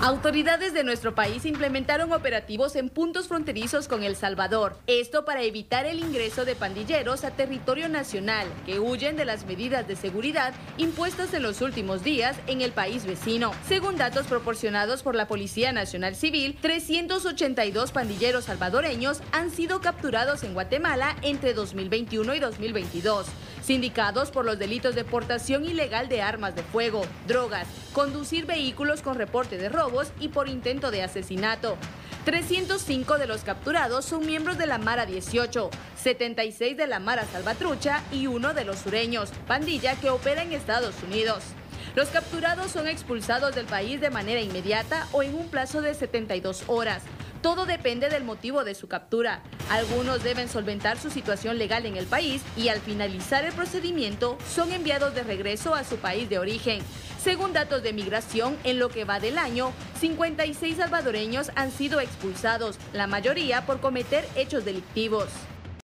Autoridades de nuestro país implementaron operativos en puntos fronterizos con El Salvador. Esto para evitar el ingreso de pandilleros a territorio nacional que huyen de las medidas de seguridad impuestas en los últimos días en el país vecino. Según datos proporcionados por la Policía Nacional Civil, 382 pandilleros salvadoreños han sido capturados en Guatemala entre 2021 y 2022 sindicados por los delitos de portación ilegal de armas de fuego, drogas, conducir vehículos con reporte de robos y por intento de asesinato. 305 de los capturados son miembros de la Mara 18, 76 de la Mara Salvatrucha y uno de los sureños, pandilla que opera en Estados Unidos. Los capturados son expulsados del país de manera inmediata o en un plazo de 72 horas. Todo depende del motivo de su captura. Algunos deben solventar su situación legal en el país y al finalizar el procedimiento son enviados de regreso a su país de origen. Según datos de migración, en lo que va del año, 56 salvadoreños han sido expulsados, la mayoría por cometer hechos delictivos.